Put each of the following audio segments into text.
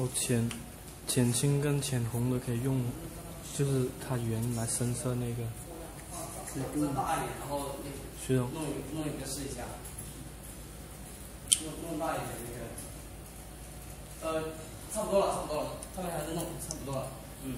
哦，浅浅青跟浅红的可以用，就是它原来深色那个。弄大一点，然后徐总，弄弄一个试一下，弄弄大一点那个，呃，差不多了，差不多了，他们还是弄差不多了，嗯。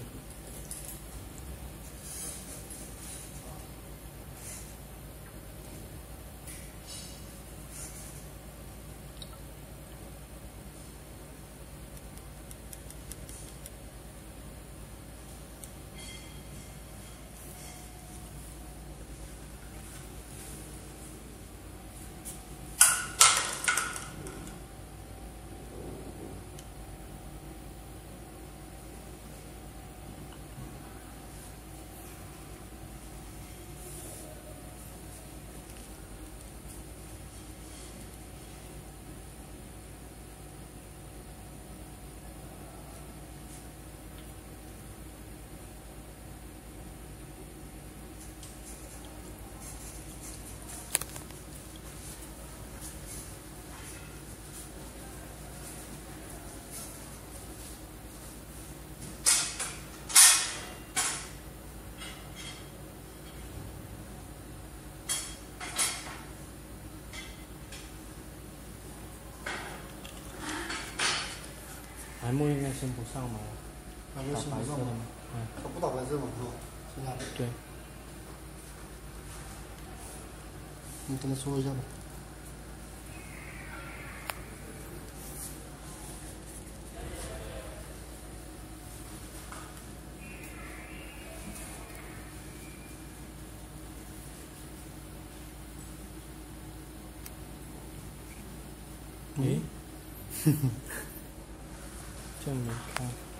白幕应该先不上吗？打白色的吗？嗯，他不打白色吗？是吧？对。你跟他说一下吧。诶。就。没开。